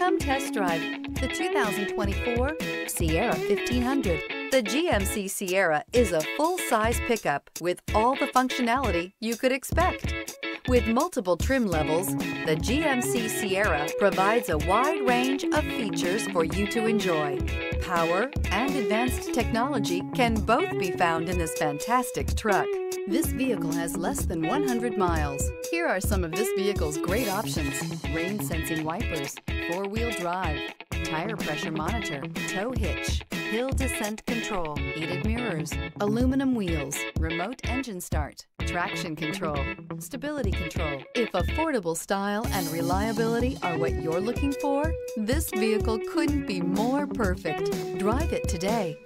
Come test drive the 2024 Sierra 1500. The GMC Sierra is a full-size pickup with all the functionality you could expect. With multiple trim levels, the GMC Sierra provides a wide range of features for you to enjoy. Power and advanced technology can both be found in this fantastic truck. This vehicle has less than 100 miles. Here are some of this vehicle's great options. Rain sensing wipers, four-wheel drive, tire pressure monitor, tow hitch, hill descent control, heated mirrors, aluminum wheels, remote engine start, traction control, stability control. If affordable style and reliability are what you're looking for, this vehicle couldn't be more perfect. Drive it today.